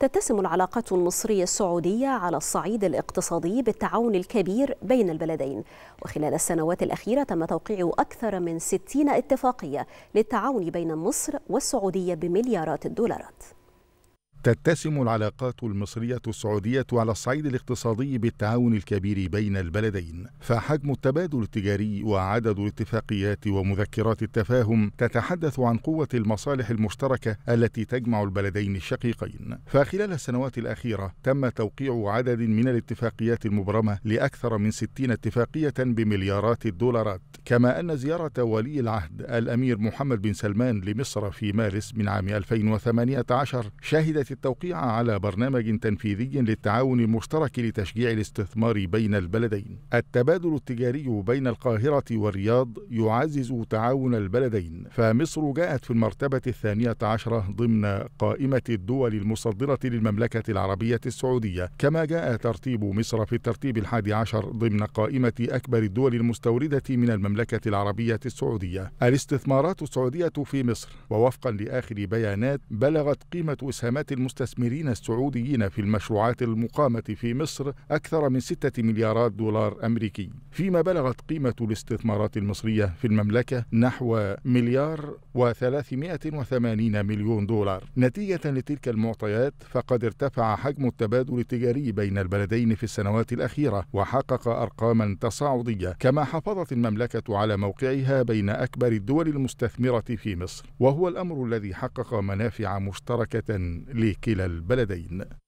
تتسم العلاقات المصرية السعودية على الصعيد الاقتصادي بالتعاون الكبير بين البلدين. وخلال السنوات الأخيرة تم توقيع أكثر من 60 اتفاقية للتعاون بين مصر والسعودية بمليارات الدولارات. تتسم العلاقات المصرية السعودية على الصعيد الاقتصادي بالتعاون الكبير بين البلدين، فحجم التبادل التجاري وعدد الاتفاقيات ومذكرات التفاهم تتحدث عن قوة المصالح المشتركة التي تجمع البلدين الشقيقين. فخلال السنوات الأخيرة تم توقيع عدد من الاتفاقيات المبرمة لأكثر من 60 اتفاقية بمليارات الدولارات، كما أن زيارة ولي العهد الأمير محمد بن سلمان لمصر في مارس من عام 2018 شهدت التوقيع على برنامج تنفيذي للتعاون المشترك لتشجيع الاستثمار بين البلدين. التبادل التجاري بين القاهرة والرياض يعزز تعاون البلدين، فمصر جاءت في المرتبة الثانية عشرة ضمن قائمة الدول المصدرة للمملكة العربية السعودية، كما جاء ترتيب مصر في الترتيب الحادي عشر ضمن قائمة أكبر الدول المستوردة من المملكة العربية السعودية. الاستثمارات السعودية في مصر ووفقا لآخر بيانات بلغت قيمة إسهامات المستثمرين السعوديين في المشروعات المقامة في مصر أكثر من ستة مليارات دولار أمريكي. فيما بلغت قيمة الاستثمارات المصرية في المملكة نحو مليار و380 مليون دولار. نتيجة لتلك المعطيات فقد ارتفع حجم التبادل التجاري بين البلدين في السنوات الأخيرة وحقق أرقاما تصاعدية كما حافظت المملكة على موقعها بين أكبر الدول المستثمرة في مصر. وهو الأمر الذي حقق منافع مشتركة لكلا البلدين.